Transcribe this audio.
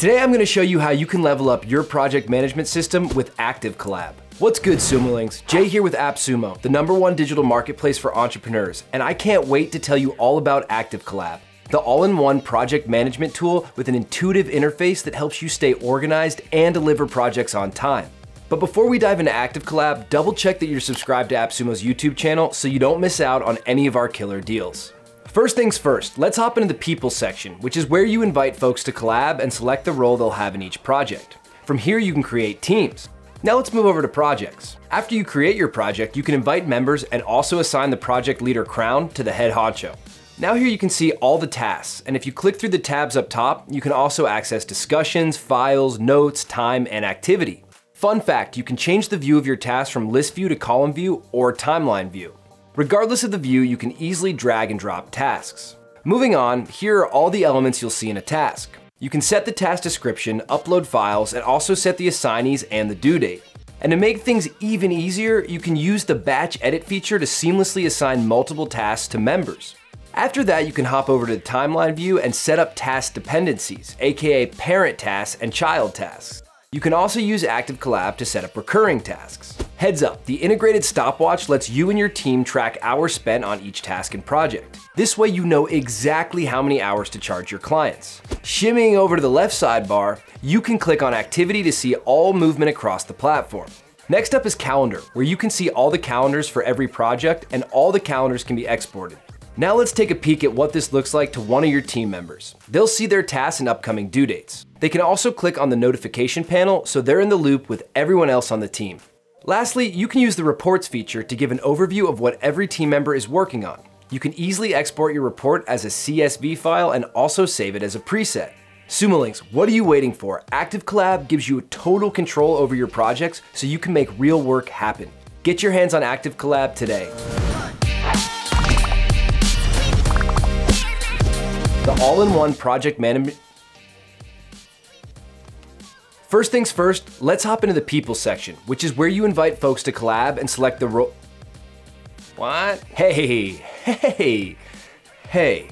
Today I'm gonna show you how you can level up your project management system with ActiveCollab. What's good, Sumolings? Jay here with AppSumo, the number one digital marketplace for entrepreneurs, and I can't wait to tell you all about ActiveCollab, the all-in-one project management tool with an intuitive interface that helps you stay organized and deliver projects on time. But before we dive into ActiveCollab, double check that you're subscribed to AppSumo's YouTube channel so you don't miss out on any of our killer deals. First things first, let's hop into the people section, which is where you invite folks to collab and select the role they'll have in each project. From here you can create teams. Now let's move over to projects. After you create your project, you can invite members and also assign the project leader crown to the head honcho. Now here you can see all the tasks, and if you click through the tabs up top, you can also access discussions, files, notes, time, and activity. Fun fact, you can change the view of your task from list view to column view or timeline view. Regardless of the view, you can easily drag and drop tasks. Moving on, here are all the elements you'll see in a task. You can set the task description, upload files, and also set the assignees and the due date. And to make things even easier, you can use the batch edit feature to seamlessly assign multiple tasks to members. After that, you can hop over to the timeline view and set up task dependencies, aka parent tasks and child tasks. You can also use ActiveCollab to set up recurring tasks. Heads up, the integrated stopwatch lets you and your team track hours spent on each task and project. This way you know exactly how many hours to charge your clients. Shimmying over to the left sidebar, you can click on activity to see all movement across the platform. Next up is calendar, where you can see all the calendars for every project and all the calendars can be exported. Now let's take a peek at what this looks like to one of your team members. They'll see their tasks and upcoming due dates. They can also click on the notification panel so they're in the loop with everyone else on the team. Lastly, you can use the reports feature to give an overview of what every team member is working on. You can easily export your report as a CSV file and also save it as a preset. Sumolings, what are you waiting for? ActiveCollab gives you total control over your projects so you can make real work happen. Get your hands on ActiveCollab today. All-in-one project management. First things first, let's hop into the people section, which is where you invite folks to collab and select the role. What? Hey, hey, hey.